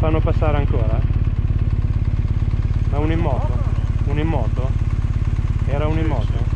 fanno passare ancora? Ma un in moto? Un in moto? Era un in moto?